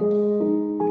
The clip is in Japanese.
うん